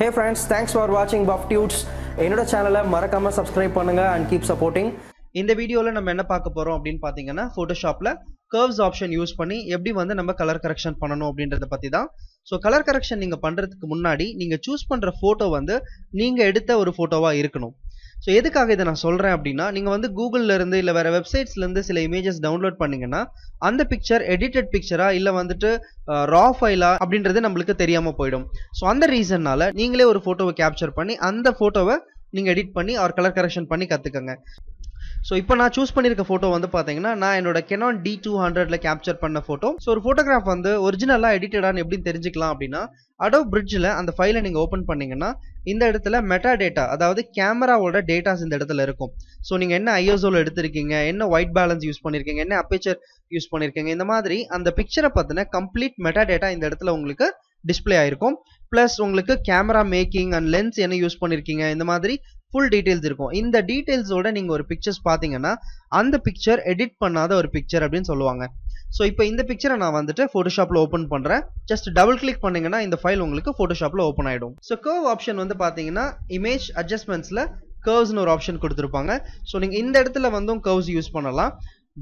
Hey friends thanks for வாட்சிங் puff dudes என்னோட சேனலை மறக்காமல் சப்ஸ்கிரைப் பண்ணுங்கள் அண்ட் கீப் சப்போர்ட்டிங் இந்த வீடியோவில் நம்ம என்ன பார்க்க போகிறோம் அப்படின்னு பார்த்தீங்கன்னா ஃபோட்டோஷாப்பில் கர்வ்ஸ் ஆப்ஷன் யூஸ் பண்ணி எப்படி வந்து நம்ம கலர் கரெக்ஷன் பண்ணணும் அப்படின்றத பற்றி தான் ஸோ கலர் கரெக்ஷன் நீங்கள் பண்ணுறதுக்கு முன்னாடி நீங்கள் சூஸ் பண்ணுற ஃபோட்டோ வந்து நீங்கள் எடுத்த ஒரு ஃபோட்டோவாக இருக்கணும். ஸோ எதுக்காக இதை நான் சொல்கிறேன் அப்படின்னா நீங்கள் வந்து கூகுளில் இருந்து இல்லை வேறு வெப்சைட்ஸ்லேருந்து சில இமேஜஸ் டவுன்லோட் பண்ணீங்கன்னா அந்த பிக்சர் எடிட்டட் பிக்சரா இல்லை வந்துட்டு ரா ஃபைலா அப்படின்றது நம்மளுக்கு தெரியாமல் போயிடும். ஸோ அந்த ரீசன்னால் நீங்களே ஒரு ஃபோட்டோவை கேப்சர் பண்ணி அந்த ஃபோட்டோவை நீங்கள் எடிட் பண்ணி அவர் கலர் கரெக்ஷன் பண்ணி கற்றுக்கங்க ஸோ இப்போ நான் சூஸ் பண்ணியிருக்க ஃபோட்டோ வந்து பார்த்தீங்கன்னா நான் என்னோட கெனான் டி டூ ஹண்ட்ரடில் கேப்சர் பண்ண ஃபோட்டோ ஸோ ஒரு ஃபோட்டோகிராஃப் வந்து ஒரிஜினலாக எடிட்டடான்னு எப்படின்னு தெரிஞ்சுக்கலாம் அப்படின்னா அடோ பிரிட்ஜில் அந்த ஃபைலை நீங்கள் ஓப்பன் பண்ணீங்கன்னா இந்த இடத்துல மெட்டா டேட்டா அதாவது கேமராவோட டேட்டாஸ் இந்த இடத்துல இருக்கும். ஸோ நீங்கள் என்ன ஐஎஸ்ஓவில் எடுத்திருக்கீங்க என்ன ஒயிட் பேலன்ஸ் யூஸ் பண்ணியிருக்கீங்க என்ன அப்பேச்சர் யூஸ் பண்ணியிருக்கீங்க இந்த மாதிரி அந்த பிக்சரை பற்றின கம்ப்ளீட் மெட்டா டேட்டா இந்த இடத்துல உங்களுக்கு டிஸ்பிளே ஆயிருக்கும். ப்ளஸ் உங்களுக்கு கேமரா மேக்கிங் அண்ட் லென்ஸ் என்ன யூஸ் பண்ணியிருக்கீங்க இந்த மாதிரி ஃபுல் டீட்டெயில்ஸ் இருக்கும். இந்த டீட்டெயில்ஸோட நீங்கள் ஒரு பிக்சர்ஸ் பார்த்தீங்கன்னா அந்த பிக்சர் எடிட் பண்ணாத ஒரு பிக்சர் அப்படின்னு சொல்லுவாங்க. ஸோ இப்போ இந்த பிக்சரை நான் வந்துட்டு ஃபோட்டோஷாப்பில் ஓப்பன் பண்ணுறேன் ஜஸ்ட் டபுள் கிளிக் பண்ணிங்கன்னா இந்த ஃபைல் உங்களுக்கு ஃபோட்டோஷாப்பில் ஓப்பன் ஆகிடும் ஸோ கர்வ் ஆப்ஷன் வந்து பார்த்தீங்கன்னா இமேஜ் அட்ஜஸ்ட்மெண்ட்ஸில் கர்வ்ஸ்னு ஒரு ஆப்ஷன் கொடுத்துருப்பாங்க. ஸோ நீங்கள் இந்த இடத்துல வந்தும் கர்வ்ஸ் யூஸ் பண்ணலாம்.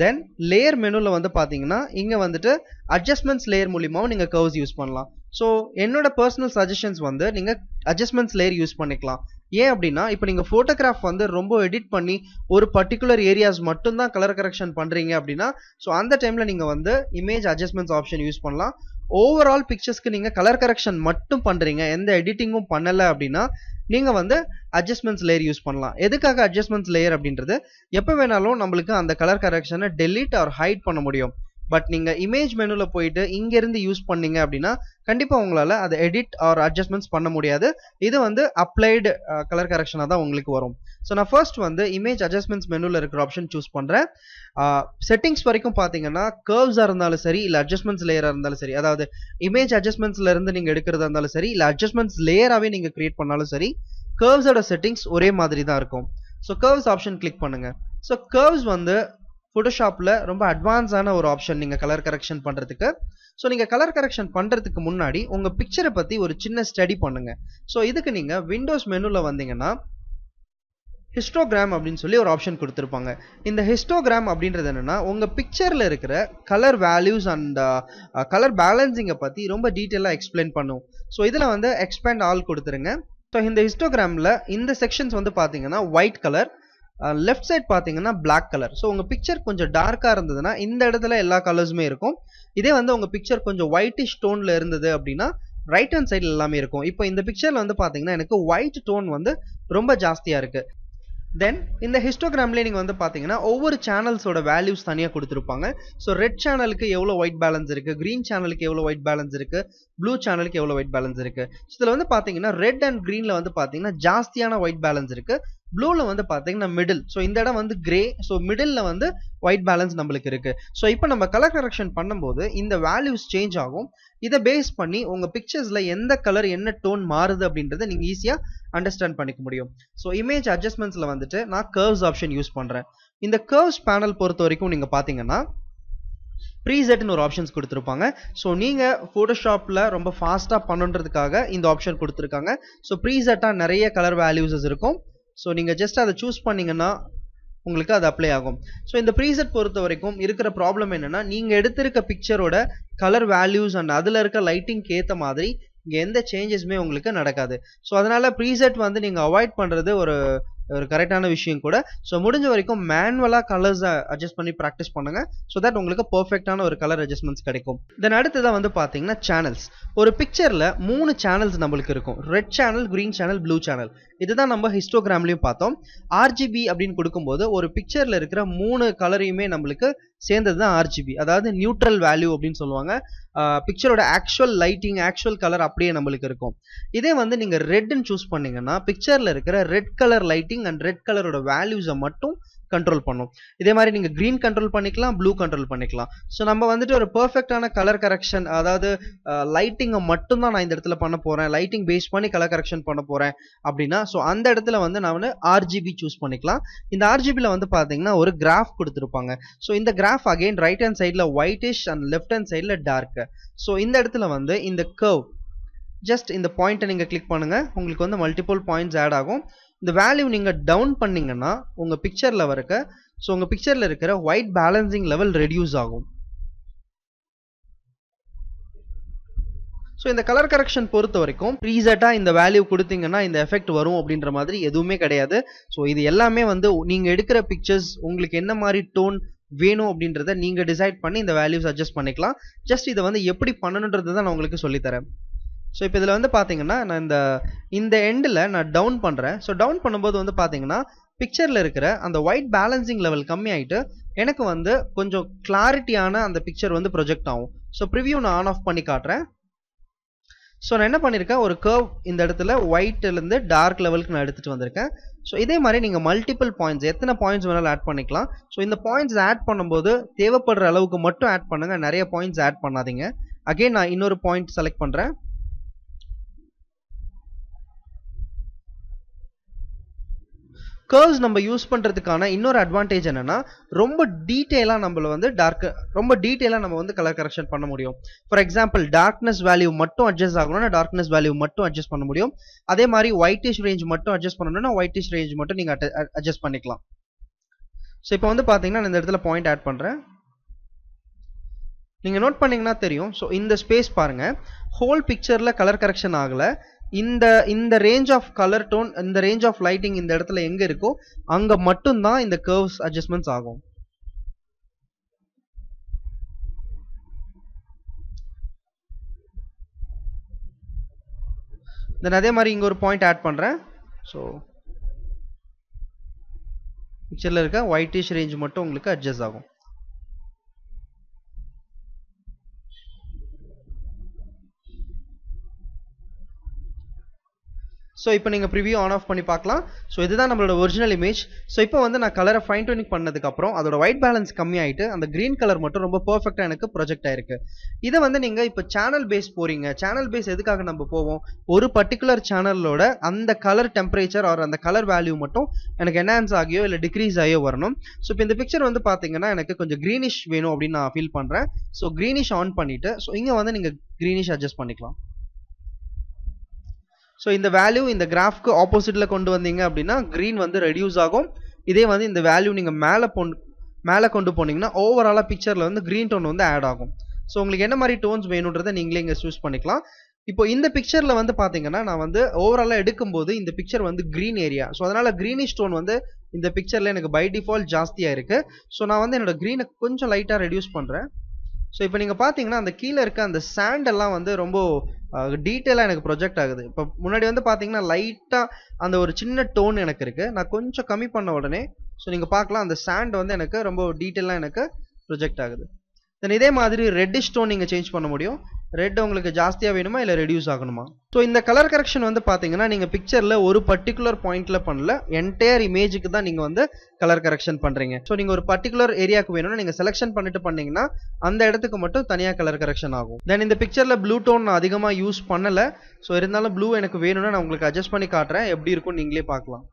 தென் லேயர் மெனுவில் வந்து பார்த்தீங்கன்னா இங்கே வந்துட்டு அட்ஜஸ்ட்மெண்ட்ஸ் லேயர் மூலியமாகவும் நீங்கள் கர்வ்ஸ் யூஸ் பண்ணலாம். ஸோ என்னோட பர்சனல் சஜஷன்ஸ் வந்து நீங்கள் அட்ஜஸ்ட்மெண்ட்ஸ் லேயர் யூஸ் பண்ணிக்கலாம். ஏன் அப்படின்னா இப்போ நீங்கள் ஃபோட்டோகிராஃப் வந்து ரொம்ப எடிட் பண்ணி ஒரு பர்டிகுலர் ஏரியாஸ் மட்டும்தான் கலர் கரெக்ஷன் பண்ணுறீங்க அப்படின்னா ஸோ அந்த டைமில் நீங்கள் வந்து இமேஜ் அட்ஜஸ்ட்மெண்ட்ஸ் ஆப்ஷன் யூஸ் பண்ணலாம். ஓவரால் பிக்சர்ஸ்க்கு நீங்கள் கலர் கரெக்ஷன் மட்டும் பண்ணுறீங்க எந்த எடிட்டிங்கும் பண்ணலை அப்படின்னா நீங்கள் வந்து அட்ஜஸ்ட்மெண்ட்ஸ் லேயர் யூஸ் பண்ணலாம். எதுக்காக அட்ஜஸ்ட்மெண்ட்ஸ் லேயர் அப்படின்றது? எப்போ வேணாலும் நம்மளுக்கு அந்த கலர் கரெக்ஷனை டெலீட் ஆர் ஹைட் பண்ண முடியும். பட் நீங்கள் இமேஜ் மெனுவில் போயிட்டு இங்கேருந்து யூஸ் பண்ணீங்க அப்படின்னா கண்டிப்பாக உங்களால் அதை எடிட் ஆர் அட்ஜஸ்ட்மெண்ட்ஸ் பண்ண முடியாது. இது வந்து அப்ளைடு கலர் கரெக்ஷனாக தான் உங்களுக்கு வரும். ஸோ நான் ஃபர்ஸ்ட் வந்து இமேஜ் அட்ஜஸ்ட்மெண்ட்ஸ் மெனுவில் இருக்கிற ஆப்ஷன் சூஸ் பண்ணுறேன் செட்டிங்ஸ் வரைக்கும் பார்த்தீங்கன்னா கர்வ்ஸாக இருந்தாலும் சரி இல்லை அட்ஜஸ்ட்மெண்ட்ஸ் லேயராக இருந்தாலும் சரி அதாவது இமேஜ் அட்ஜஸ்ட்மெண்ட்ஸ்ல இருந்து நீங்கள் எடுக்கிறதா இருந்தாலும் சரி இல்லை அட்ஜஸ்ட்மெண்ட்ஸ் லேயராகவே நீங்கள் கிரியேட் பண்ணாலும் சரி கர்வ்ஸோட செட்டிங்ஸ் ஒரே மாதிரி தான் இருக்கும். ஸோ கர்வ்ஸ் ஆப்ஷன் கிளிக் பண்ணுங்க. ஸோ கர்வ்ஸ் வந்து ஃபோட்டோஷாப்பில் ரொம்ப அட்வான்ஸான ஒரு ஆப்ஷன் நீங்கள் கலர் கரெக்ஷன் பண்ணுறதுக்கு ஸோ நீங்கள் கலர் கரெக்ஷன் பண்ணுறதுக்கு முன்னாடி உங்கள் பிக்சரை பற்றி ஒரு சின்ன ஸ்டடி பண்ணுங்கள் ஸோ இதுக்கு நீங்கள் விண்டோஸ் மெனுவில் வந்தீங்கன்னா ஹிஸ்டோகிராம் அப்படின்னு சொல்லி ஒரு ஆப்ஷன் கொடுத்துருப்பாங்க. இந்த ஹிஸ்டோகிராம் அப்படின்றது என்னென்னா உங்கள் பிக்சரில் இருக்கிற கலர் வேல்யூஸ் அண்ட் கலர் பேலன்ஸிங்கை பற்றி ரொம்ப டீட்டெயிலாக எக்ஸ்பிளைன் பண்ணும். ஸோ இதில் வந்து எக்ஸ்பேண்ட் ஆல் கொடுத்துருங்க. ஸோ இந்த ஹிஸ்டோகிராமில் இந்த செக்ஷன்ஸ் வந்து பார்த்தீங்கன்னா ஒயிட் கலர் லெஃப்ட் சைட் பார்த்தீங்கன்னா பிளாக் கலர் ஸோ உங்கள் பிக்சர் கொஞ்சம் டார்க்காக இருந்ததுன்னா இந்த இடத்துல எல்லா கலர்ஸுமே இருக்கும். இதே வந்து உங்கள் பிக்சர் கொஞ்சம் ஒயிட்டிஷ் டோனில் இருந்தது அப்படின்னா ரைட் ஹேண்ட் சைடில் எல்லாமே இருக்கும். இப்போ இந்த பிக்சரில் வந்து பார்த்தீங்கன்னா எனக்கு ஒயிட் டோன் வந்து ரொம்ப ஜாஸ்தியாக இருக்குது தென் இந்த ஹிஸ்டோகிராம்லேயே நீங்கள் வந்து பார்த்தீங்கன்னா ஒவ்வொரு சேனல்ஸோட வேல்யூஸ் தனியாக கொடுத்துருப்பாங்க. ஸோ ரெட் சேனலுக்கு எவ்வளோ ஒயிட் பேலன்ஸ் இருக்குது க்ரீன் சேனலுக்கு எவ்வளோ ஒயிட் பேலன்ஸ் இருக்குது ப்ளூ சேனலுக்கு எவ்வளோ ஒயிட் பேலன்ஸ் இருக்குது ஸோ இதில் வந்து பார்த்தீங்கன்னா ரெட் அண்ட் க்ரீனில் வந்து பார்த்தீங்கன்னா ஜாஸ்தியான ஒயிட் பேலன்ஸ் இருக்குது ப்ளூவில் வந்து பார்த்தீங்கன்னா மிடில் ஸோ இந்த இடம் வந்து கிரே ஸோ மிடில் வந்து ஒயிட் பேலன்ஸ் நம்மளுக்கு இருக்கு. ஸோ இப்போ நம்ம கலர் கரெக்ஷன் பண்ணும்போது இந்த வேல்யூஸ் சேஞ்ச் ஆகும். இதை பேஸ் பண்ணி உங்கள் பிக்சர்ஸில் எந்த கலர் என்ன டோன் மாறுது அப்படின்றத நீங்கள் ஈஸியாக அண்டர்ஸ்டாண்ட் பண்ணிக்க முடியும். ஸோ இமேஜ் அட்ஜஸ்ட்மெண்ட்ஸில் வந்துட்டு நான் கர்வ்ஸ் ஆப்ஷன் யூஸ் பண்ணுறேன் இந்த கர்வ்ஸ் பேனல் பொறுத்த வரைக்கும் நீங்கள் பார்த்தீங்கன்னா ப்ரீசெட்னு ஒரு ஆப்ஷன்ஸ் கொடுத்துருப்பாங்க. ஸோ நீங்கள் ஃபோட்டோஷாப்பில் ரொம்ப ஃபாஸ்ட்டாக பண்ணுன்றதுக்காக இந்த ஆப்ஷன் கொடுத்துருக்காங்க. ஸோ ப்ரீசெட்டாக நிறைய கலர் வேல்யூஸஸ் இருக்கும். ஸோ நீங்கள் ஜஸ்ட் அதை சூஸ் பண்ணிங்கன்னா உங்களுக்கு அது அப்ளை ஆகும். ஸோ இந்த ப்ரீசெட் பொறுத்த வரைக்கும் இருக்கிற ப்ராப்ளம் என்னென்னா நீங்கள் எடுத்திருக்க பிக்சரோட கலர் வேல்யூஸ் அண்ட் அதில் இருக்க லைட்டிங்க்கு ஏற்ற மாதிரி இங்கே எந்த சேஞ்சஸுமே உங்களுக்கு நடக்காது. ஸோ அதனால் ப்ரீசெட் வந்து நீங்கள் அவாய்ட் பண்ணுறது ஒரு ஒரு கரெக்டான விஷயம் கூட. ஸோ முடிஞ்ச வரைக்கும் மேனுவலாக கலர்ஸை அட்ஜஸ்ட் பண்ணி ப்ராக்டிஸ் பண்ணுங்க. ஸோ தட் உங்களுக்கு பர்ஃபெக்டான ஒரு கலர் அட்ஜஸ்ட்மெண்ட்ஸ் கிடைக்கும். தென் அடுத்ததாக வந்து பார்த்தீங்கன்னா சேனல்ஸ் ஒரு பிக்சரில் மூணு சேனல்ஸ் நம்மளுக்கு இருக்கும். Red channel green channel blue channel இதுதான் நம்ம ஹிஸ்டோகிராம்லையும் பார்த்தோம். ஆர்ஜிபி அப்படின்னு கொடுக்கும்போது ஒரு பிக்சரில் இருக்கிற மூணு கலரையுமே நம்மளுக்கு சேர்ந்தது தான் ஆர்ஜிபி அதாவது நியூட்ரல் வேல்யூ அப்படின்னு சொல்லுவாங்க. பிக்சரோட ஆக்சுவல் லைட்டிங் ஆக்சுவல் கலர் அப்படியே நம்மளுக்கு இருக்கும். இதே வந்து நீங்கள் ரெட்னு சூஸ் பண்ணீங்கன்னா பிக்சரில் இருக்கிற red colour lighting and red கலரோட வேல்யூஸை மட்டும் கண்ட்ரோல் பண்ணும். இதே மாதிரி நீங்கள் க்ரீன் கண்ட்ரோல் பண்ணிக்கலாம் ப்ளூ கண்ட்ரோல் பண்ணிக்கலாம். ஸோ நம்ம வந்துட்டு ஒரு பர்ஃபெக்டான கலர் கரெக்ஷன் அதாவது லைட்டிங்கை மட்டும்தான் நான் இந்த இடத்துல பண்ண போகிறேன் லைட்டிங் பேஸ் பண்ணி கலர் கரெக்ஷன் பண்ண போகிறேன் அப்படின்னா ஸோ அந்த இடத்துல வந்து நான் வந்து ஆர்ஜிபி சூஸ் பண்ணிக்கலாம். இந்த ஆர்ஜிபியில் வந்து பார்த்தீங்கன்னா ஒரு கிராஃப் கொடுத்துருப்பாங்க. ஸோ இந்த கிராஃப் அகெயின் ரைட் ஹேண்ட் சைடில் ஒயிட்டிஷ் அண்ட் லெஃப்ட் ஹேண்ட் சைடில் டார்க் ஸோ இந்த இடத்துல வந்து இந்த கர்வ் ஜஸ்ட் இந்த பாயிண்ட்டை நீங்கள் கிளிக் பண்ணுங்கள் உங்களுக்கு வந்து மல்டிபிள் பாயிண்ட்ஸ் ஆட் ஆகும். இந்த வேல்யூ நீங்கள் டவுன் பண்ணிங்கன்னா உங்கள் பிக்சரில் இருக்க ஸோ உங்கள் பிக்சரில் இருக்கிற ஒயிட் பேலன்சிங் லெவல் ரெடியூஸ் ஆகும். ஸோ இந்த கலர் கரெக்ஷன் பொறுத்த வரைக்கும் ப்ரீசெட்டாக இந்த வேல்யூ கொடுத்தீங்கன்னா இந்த எஃபெக்ட் வரும் அப்படின்ற மாதிரி எதுவுமே கிடையாது. ஸோ இது எல்லாமே வந்து நீங்கள் எடுக்கிற பிக்சர்ஸ் உங்களுக்கு என்ன மாதிரி டோன் வேணும் அப்படின்றத நீங்கள் டிசைட் பண்ணி இந்த வேல்யூஸ் அட்ஜஸ்ட் பண்ணிக்கலாம். ஜஸ்ட் இதை வந்து எப்படி பண்ணணுன்றது தான் நான் உங்களுக்கு சொல்லித்தரேன். ஸோ இப்போ இதில் வந்து பார்த்தீங்கன்னா நான் இந்த இந்த எண்டில் நான் டவுன் பண்ணுறேன் ஸோ டவுன் பண்ணும்போது வந்து பார்த்தீங்கன்னா பிக்சரில் இருக்கிற அந்த ஒயிட் பேலன்சிங் லெவல் கம்மியாயிட்டு எனக்கு வந்து கொஞ்சம் கிளாரிட்டியான அந்த பிக்சர் வந்து ப்ரொஜெக்ட் ஆகும். ஸோ ப்ரிவியூ நான் ஆன் ஆஃப் பண்ணி காட்டுறேன். ஸோ நான் என்ன பண்ணியிருக்கேன் ஒரு கர்வ் இந்த இடத்துல ஒயிட்லேருந்து டார்க் லெவலுக்கு நான் எடுத்துகிட்டு வந்திருக்கேன். ஸோ இதே மாதிரி நீங்கள் மல்டிபிள் பாயிண்ட்ஸ் எத்தனை பாயிண்ட்ஸ் வேணாலும் ஆட் பண்ணிக்கலாம். ஸோ இந்த பாயிண்ட்ஸ் ஆட் பண்ணும்போது தேவைப்படுற அளவுக்கு மட்டும் ஆட் பண்ணுங்கள் நிறைய பாயிண்ட்ஸ் ஆட் பண்ணாதீங்க. அகெயின் நான் இன்னொரு பாயிண்ட் செலக்ட் பண்ணுறேன் கர்வ்ஸ் நம்ம யூஸ் பண்ணுறதுக்கான இன்னொரு அட்வான்டேஜ் என்னன்னா ரொம்ப டீட்டெயிலாக நம்மள வந்து டார்க் ரொம்ப டீட்டெயிலாக நம்ம வந்து கலர் கரெக்ஷன் பண்ண முடியும். ஃபார் எக்ஸாம்பிள் டார்க்னஸ் வேல்யூ மட்டும் அட்ஜஸ்ட் ஆகணும்னா டார்க்னஸ் வேல்யூ மட்டும் அட்ஜஸ்ட் பண்ண முடியும். அதே மாதிரி ஒயிட்டிஷ் ரேஞ்ச் மட்டும் அட்ஜஸ்ட் பண்ணணும்னா ஒயிட்டிஷ் ரேஞ்ச் மட்டும் நீங்கள் அட்ஜஸ்ட் பண்ணிக்கலாம். ஸோ இப்போ வந்து பார்த்தீங்கன்னா நான் இந்த இடத்துல பாயிண்ட் ஆட் பண்ணுறேன் நீங்கள் நோட் பண்ணீங்கன்னா தெரியும். ஸோ இந்த ஸ்பேஸ் பாருங்கள் ஹோல் பிக்சரில் கலர் கரெக்ஷன் ஆகலை. இந்த இந்த ரேஞ்ச் ஆஃப் கலர் டோன் இந்த ரேஞ்ச் ஆஃப் லைட்டிங் இந்த இடத்துல எங்க இருக்கோ அங்க மட்டும்தான் இந்த கர்வ்ஸ் அட்ஜஸ்ட்மெண்ட்ஸ் ஆகும். தென் அதே மாதிரி இங்க ஒரு பாயிண்ட் ஆட் பண்றேன். ஸோ பிக்சர்ல இருக்க ஒயிட்டிஷ் ரேஞ்ச் மட்டும் உங்களுக்கு அட்ஜஸ்ட் ஆகும். ஸோ இப்போ நீங்கள் ப்ரிவியூ ஆன் ஆஃப் பண்ணி பார்க்கலாம். ஸோ இதுதான் நம்மளோட ஒரிஜினல் இமேஜ் ஸோ இப்போ வந்து நான் கலரை ஃபைன் டூனிங் பண்ணதுக்கப்புறம் அதோட ஒயிட் பேலன்ஸ் கம்மியாயிட்டு அந்த க்ரீன் கலர் மட்டும் ரொம்ப பர்ஃபெக்டாக எனக்கு ப்ரொஜெக்ட் ஆயிருக்கு. இதை வந்து நீங்கள் இப்போ சேனல் பேஸ் போறீங்க. சேனல் பேஸ் எதுக்காக நம்ம போவோம்? ஒரு பர்டிகுலர் சேனலோட அந்த கலர் டெம்பரேச்சர் ஆர் அந்த கலர் வேல்யூ மட்டும் எனக்கு என்ஹான்ஸ் ஆகியோ இல்லை டிக்ரீஸ் ஆகியோ வரணும். ஸோ இப்போ இந்த பிக்சர் வந்து பார்த்தீங்கன்னா எனக்கு கொஞ்சம் க்ரீனிஷ் வேணும் அப்படின்னு நான் ஃபீல் பண்ணுறேன் ஸோ க்ரீனிஷ் ஆன் பண்ணிட்டு ஸோ இங்கே வந்து நீங்கள் க்ரீனிஷ் அட்ஜஸ்ட் பண்ணிக்கலாம். ஸோ இந்த வேல்யூ இந்த கிராஃப்க்கு ஆப்போசிட்டில் கொண்டு வந்தீங்க அப்படின்னா க்ரீன் வந்து ரெடியூஸ் ஆகும். இதே வந்து இந்த வேல்யூ நீங்கள் மேலே பொன் மேலே கொண்டு போனீங்கன்னா ஓவராலாக பிக்சரில் வந்து க்ரீன் டோன் வந்து ஆட் ஆகும். ஸோ உங்களுக்கு என்ன மாதிரி டோன்ஸ் வேணுன்றதை நீங்களே இங்கே சூஸ் பண்ணிக்கலாம். இப்போ இந்த பிக்சரில் வந்து பார்த்தீங்கன்னா நான் வந்து ஓவராலாக எடுக்கும்போது இந்த பிக்சர் வந்து க்ரீன் ஏரியா ஸோ அதனால் க்ரீனிஷ் டோன் வந்து இந்த பிக்சரில் எனக்கு பை டிஃபால்ட் ஜாஸ்தியாக இருக்குது ஸோ நான் வந்து என்னோட க்ரீனை கொஞ்சம் லைட்டாக ரெடியூஸ் பண்ணுறேன் ஸோ இப்போ நீங்கள் பார்த்தீங்கன்னா அந்த கீழே இருக்க அந்த சாண்ட் எல்லாம் வந்து ரொம்ப டீட்டெயிலாக எனக்கு ப்ரொஜெக்ட் ஆகுது. இப்போ முன்னாடி வந்து பார்த்தீங்கன்னா லைட்டாக அந்த ஒரு சின்ன டோன் எனக்கு இருக்குது நான் கொஞ்சம் கம்மி பண்ண உடனே ஸோ நீங்கள் பார்க்கலாம் அந்த சாண்ட் வந்து எனக்கு ரொம்ப டீட்டெயிலாக எனக்கு ப்ரொஜெக்ட் ஆகுது. தென் இதே மாதிரி ரெட்டிஷ் டோன் நீங்கள் சேஞ்ச் பண்ண முடியும். ரெட் உங்களுக்கு ஜாஸ்தியாக வேணுமா இல்லை ரெடியூஸ் ஆகணுமா? ஸோ இந்த கலர் கரெக்ஷன் வந்து பார்த்தீங்கன்னா நீங்கள் பிக்சரில் ஒரு பர்டிகுலர் பாயிண்ட்டில் பண்ணல என்டையர் இமேஜுக்கு தான் நீங்கள் வந்து கலர் கரெக்ஷன் பண்ணுறீங்க ஸோ நீங்கள் ஒரு பர்டிகுலர் ஏரியாவுக்கு வேணும்னா நீங்கள் செலெக்ஷன் பண்ணிட்டு பண்ணீங்கன்னா அந்த இடத்துக்கு மட்டும் தனியாக கலர் கரெக்ஷன் ஆகும். தென் இந்த பிக்சரில் ப்ளூ டோன் நான் அதிகமாக யூஸ் பண்ணலை. ஸோ இருந்தாலும் ப்ளூ எனக்கு வேணும்னா நான் உங்களுக்கு அட்ஜஸ்ட் பண்ணி காட்டுறேன். எப்படி இருக்கும்னு நீங்களே பார்க்கலாம்.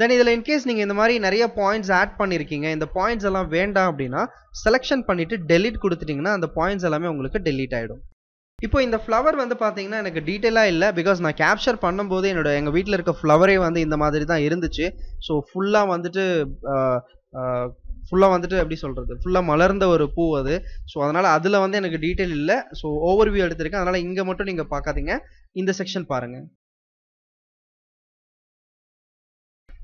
தென் இதில் இன்கேஸ் நீங்கள் இந்த மாதிரி நிறைய பாயிண்ட்ஸ் ஆட் பண்ணியிருக்கீங்க இந்த பாயிண்ட்ஸ் எல்லாம் வேண்டாம் அப்படின்னா செலெக்ஷன் பண்ணிவிட்டு டெலிட் கொடுத்துட்டிங்கன்னா அந்த பாயிண்ட்ஸ் எல்லாமே உங்களுக்கு டெலீட் ஆகிடும் இப்போ இந்த ஃப்ளவர் வந்து பார்த்தீங்கன்னா எனக்கு டீட்டெயிலாக இல்லை பிகாஸ் நான் கேப்சர் பண்ணும்போது என்னோட எங்கள் வீட்டில் இருக்க ஃப்ளவரே வந்து இந்த மாதிரி தான் இருந்துச்சு. ஸோ ஃபுல்லாக வந்துட்டு ஃபுல்லாக வந்துட்டு எப்படி சொல்கிறது ஃபுல்லாக மலர்ந்த ஒரு பூ அது. ஸோ அதனால் அதில் வந்து எனக்கு டீட்டெயில் இல்லை. ஸோ ஓவர் வியூ எடுத்திருக்கேன். அதனால் இங்கே மட்டும் நீங்கள் பார்க்காதீங்க இந்த செக்ஷன் பாருங்கள்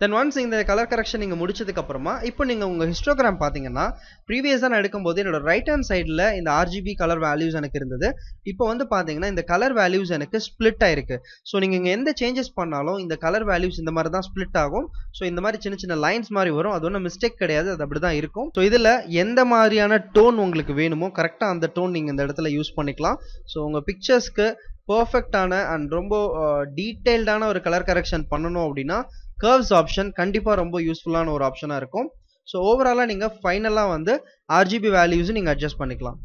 தென் ஒன்ஸ் இந்த கலர் கரெக்ஷன் நீங்கள் முடிச்சதுக்கு அப்புறமா இப்போ நீங்கள் உங்கள் ஹிஸ்டோகிராம் பார்த்தீங்கன்னா ப்ரீவியஸாக நான் எடுக்கும்போது என்னோட ரைட் ஹேண்ட் சைடில் இந்த ஆர்ஜிபி கலர் வேல்யூஸ் எனக்கு இருந்தது. இப்போ வந்து பார்த்தீங்கன்னா இந்த கலர் வேல்யூஸ் எனக்கு ஸ்ப்ளிட் ஆயிருக்கு. ஸோ நீங்கள் இங்கே எந்த சேஞ்சஸ் பண்ணாலும் இந்த கலர் வேல்யூஸ் இந்த மாதிரி தான் ஸ்ப்ளிட் ஆகும். ஸோ இந்த மாதிரி சின்ன சின்ன லைன்ஸ் மாதிரி வரும். அது ஒன்றும் மிஸ்டேக் கிடையாது. அது அப்படி தான் இருக்கும். ஸோ இதில் எந்த மாதிரியான டோன் உங்களுக்கு வேணுமோ கரெக்டாக அந்த டோன் நீங்கள் இந்த இடத்துல யூஸ் பண்ணிக்கலாம். ஸோ உங்கள் பிக்சர்ஸ்க்கு பர்ஃபெக்டான அண்ட் ரொம்ப டீட்டெயில்டான ஒரு கலர் கரெக்ஷன் பண்ணணும் அப்படின்னா கர்வ்ஸ் ஆப்ஷன் கண்டிப்பாக ரொம்ப யூஸ்ஃபுல்லான ஒரு ஆப்ஷனாக இருக்கும். ஸோ ஓவராலாக நீங்கள் ஃபைனலாக வந்து ஆர்ஜிபி வேல்யூஸும் நீங்கள் அட்ஜஸ்ட் பண்ணிக்கலாம்.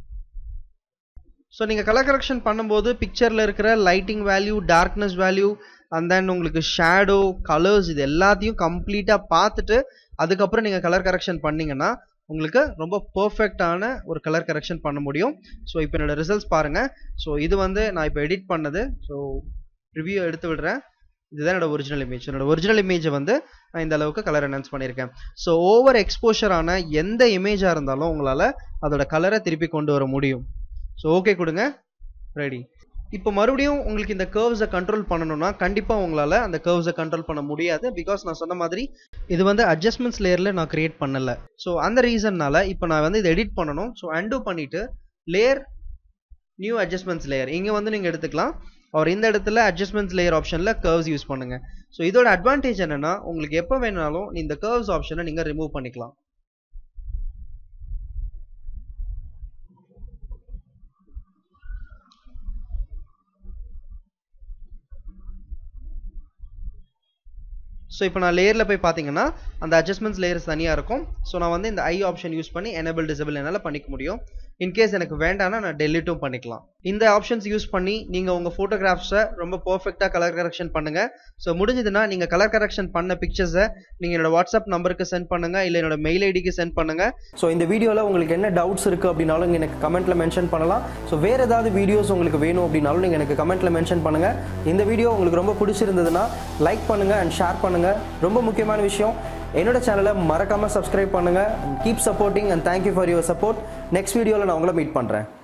ஸோ நீங்கள் கலர் கரெக்ஷன் பண்ணும்போது பிக்சரில் இருக்கிற lighting value darkness value and then உங்களுக்கு ஷேடோ கலர்ஸ் இது எல்லாத்தையும் கம்ப்ளீட்டாக பார்த்துட்டு அதுக்கப்புறம் நீங்கள் கலர் கரெக்ஷன் பண்ணீங்கன்னா உங்களுக்கு ரொம்ப பர்ஃபெக்டான ஒரு கலர் கரெக்ஷன் பண்ண முடியும். ஸோ இப்போ என்னோடய ரிசல்ட்ஸ் பாருங்கள் ஸோ இது வந்து நான் இப்போ எடிட் பண்ணது. ஸோ ரிவ்யூ எடுத்து விடுறேன். இதுதான் என்னோட ஒரிஜினல் இமேஜ் என்னோட ஒரிஜினல் இமேஜை வந்து நான் இந்த அளவுக்கு கலர் என்ஹான்ஸ் பண்ணியிருக்கேன். ஸோ ஓவர் எக்ஸ்போஷரான எந்த இமேஜாக இருந்தாலும் உங்களால் அதோட கலரை திருப்பி கொண்டு வர முடியும். ஸோ ஓகே கொடுங்க. ரெடி இப்போ மறுபடியும் உங்களுக்கு இந்த கர்வ்ஸை கண்ட்ரோல் பண்ணணும்னா கண்டிப்பாக உங்களால் அந்த கர்வ்ஸை கண்ட்ரோல் பண்ண முடியாது. பிகாஸ் நான் சொன்ன மாதிரி இது வந்து அட்ஜஸ்ட்மெண்ட்ஸ் லேயரில் நான் கிரியேட் பண்ணலை. ஸோ அந்த ரீசன்னால் இப்போ நான் வந்து இதை எடிட் பண்ணணும். ஸோ அண்டூ பண்ணிவிட்டு லேயர் நியூ அட்ஜஸ்ட்மெண்ட்ஸ் லேயர் இங்கே வந்து நீங்கள் எடுத்துக்கலாம். அவர் இந்த இடத்துல அட்ஜஸ்ட்மெண்ட்ஸ் லேயர் ஆப்ஷனில் கர்வ்ஸ் யூஸ் பண்ணுங்கள் ஸோ இதோட அட்வான்டேஜ் என்னென்னா உங்களுக்கு எப்போ வேணுனாலும் இந்த கர்வ்ஸ் ஆப்ஷனை நீங்கள் ரிமூவ் பண்ணிக்கலாம். ஸோ இப்போ நான் லேயரில் போய் பார்த்தீங்கன்னா அந்த அட்ஜஸ்ட்மெண்ட்ஸ் லேயர்ஸ் தனியாக இருக்கும். ஸோ நான் வந்து இந்த ஐ ஆப்ஷன் யூஸ் பண்ணி எனபிள் டிசபிள் என்னால் பண்ணிக்க முடியும். இன்கேஸ் எனக்கு வேண்டாம்னா நான் டெலிட்டும் பண்ணிக்கலாம். இந்த ஆப்ஷன்ஸ் யூஸ் பண்ணி நீங்கள் உங்கள் ஃபோட்டோகிராஃப்ஸை ரொம்ப பர்ஃபெக்டாக கலர் கரெக்ஷன் பண்ணுங்கள் ஸோ முடிஞ்சதுன்னா நீங்கள் கலர் கரெக்ஷன் பண்ண பிக்சர்ஸை நீங்கள் என்னோட வாட்ஸ்அப் நம்பருக்கு சென்ட் பண்ணுங்கள் இல்லை என்னோட மெயில் ஐடிக்கு சென்ட் பண்ணுங்கள் ஸோ இந்த வீடியோவில் உங்களுக்கு என்ன டவுட்ஸ் இருக்குது அப்படின்னாலும் நீங்கள் எனக்கு கமெண்ட்டில் மென்ஷன் பண்ணலாம். ஸோ வேறு ஏதாவது வீடியோஸ் உங்களுக்கு வேணும் அப்படின்னாலும் நீங்கள் எனக்கு கமெண்ட்டில் மென்ஷன் பண்ணுங்கள் இந்த வீடியோ உங்களுக்கு ரொம்ப பிடிச்சிருந்ததுன்னா லைக் பண்ணுங்கள் அண்ட் ஷேர் பண்ணுங்கள் ரொம்ப முக்கியமான விஷயம் என்னோட சேனலை மறக்காமல் சப்ஸ்கிரைப் பண்ணுங்கள் keep supporting and thank you for your support next வீடியோவில் நான் உங்களை மீட் பண்ணுறேன்